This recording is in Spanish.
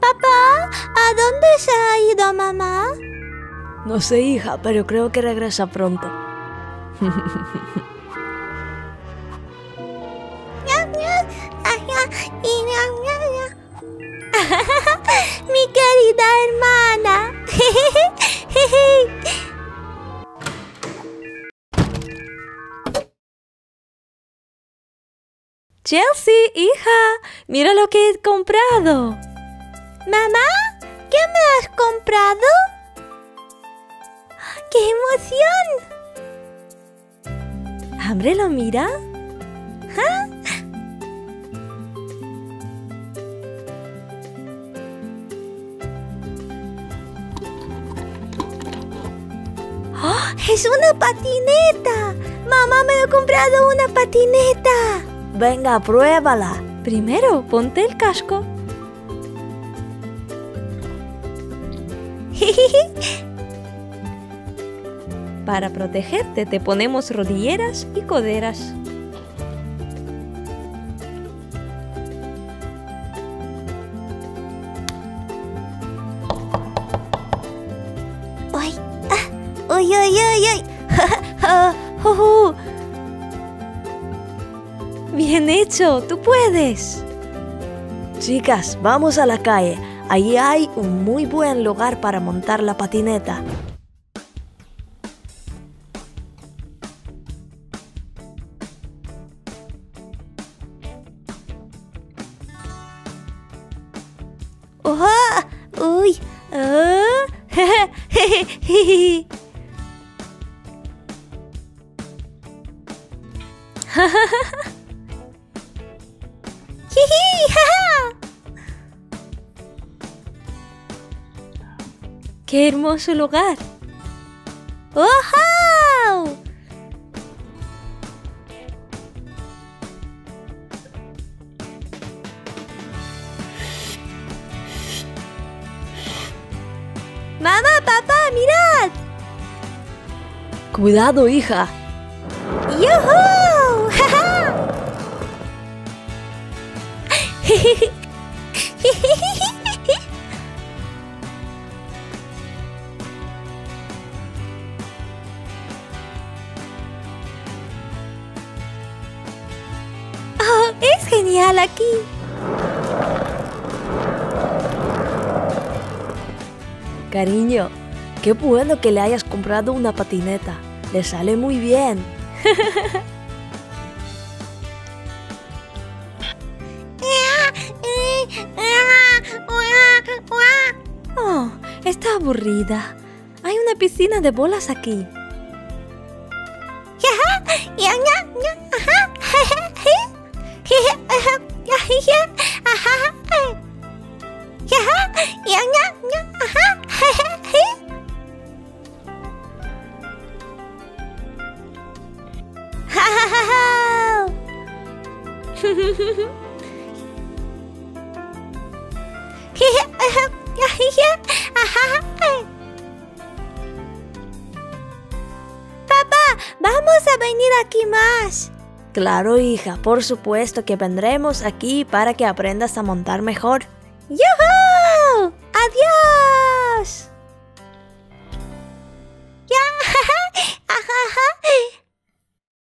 Papá, ¿a dónde se ha ido mamá? No sé, hija, pero creo que regresa pronto. Mi querida hermana. Chelsea, hija, mira lo que he comprado. Mamá, ¿qué me has comprado? ¡Qué emoción! ¿Hambre lo mira? ¡Oh, ¡Es una patineta! ¡Mamá me ha comprado una patineta! Venga, pruébala. Primero, ponte el casco. Para protegerte te ponemos rodilleras y coderas. ¡Uy! ah, ¡Uy, uy, uy, uy! ¡Jujú! Bien hecho, tú puedes. Chicas, vamos a la calle. Allí hay un muy buen lugar para montar la patineta. ¡Oh! ¡Uy! ¡Oh! ¡Qué hermoso lugar! ¡Wow! ¡Mamá, papá, mirad! Cuidado, hija. ¡Yuhu! ¡Ja, genial aquí! Cariño, qué bueno que le hayas comprado una patineta. Le sale muy bien. Oh, está aburrida. Hay una piscina de bolas aquí. Claro, hija, por supuesto que vendremos aquí para que aprendas a montar mejor. ¡Yuhu! ¡Adiós!